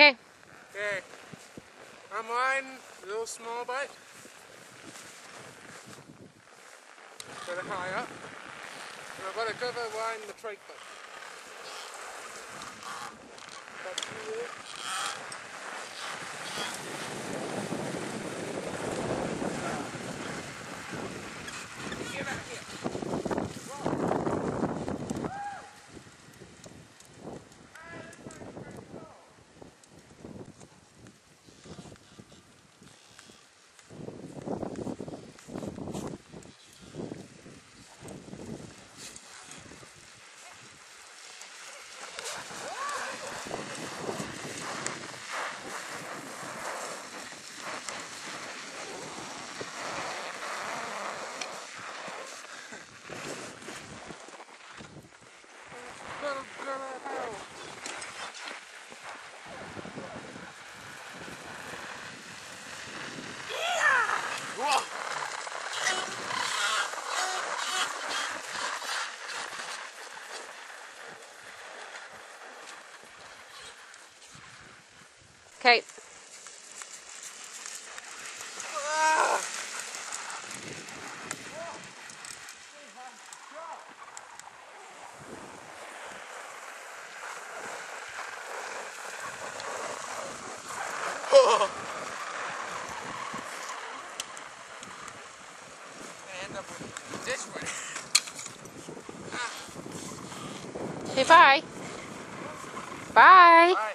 Okay. Okay. I'm riding a little small bike. Got it high up. And I've got a cover riding the trike. ああ! Okay. I end up with this one. Bye. Bye. Bye.